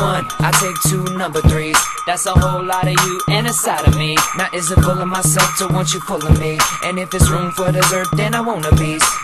one, I take two number threes. That's a whole lot of you and a side of me. Now is it full of myself to want you full of me? And if it's room for dessert, then I want a piece.